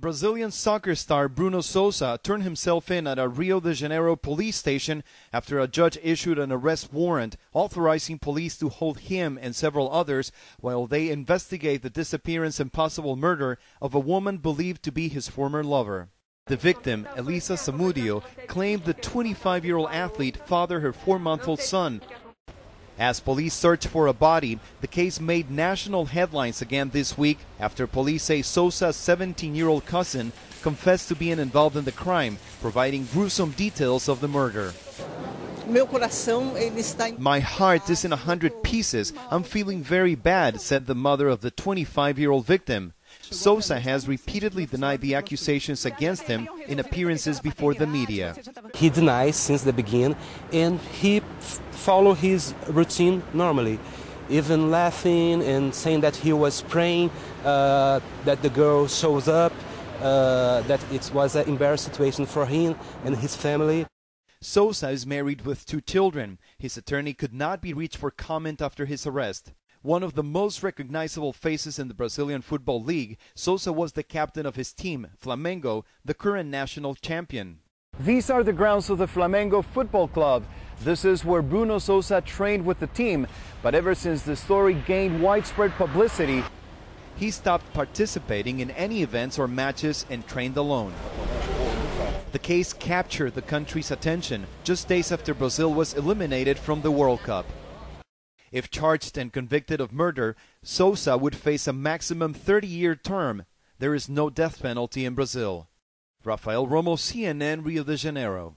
Brazilian soccer star Bruno Souza turned himself in at a Rio de Janeiro police station after a judge issued an arrest warrant authorizing police to hold him and several others while they investigate the disappearance and possible murder of a woman believed to be his former lover. The victim, Eliza Samudio, claimed the 25 year old athlete fathered her four month old son. As police search for a body, the case made national headlines again this week after police say Souza's 17 year old cousin confessed to being involved in the crime, providing gruesome details of the murder. My heart is in a hundred pieces. I'm feeling very bad, said the mother of the 25 year old victim. Souza has repeatedly denied the accusations against him in appearances before the media. He denies since the beginning and he f- follow his routine normally, even laughing and saying that he was praying uh, that the girl shows up, uh, that it was an embarrassing situation for him and his family. Souza is married with two children. His attorney could not be reached for comment after his arrest. One of the most recognizable faces in the Brazilian Football League, Souza was the captain of his team, Flamengo, the current national champion. These are the grounds of the Flamengo Football Club. This is where Bruno Souza trained with the team, but ever since the story gained widespread publicity, he stopped participating in any events or matches and trained alone. The case captured the country's attention just days after Brazil was eliminated from the World Cup. If charged and convicted of murder, Souza would face a maximum 30 year term. There is no death penalty in Brazil. Rafael Romo, CNN, Rio de Janeiro.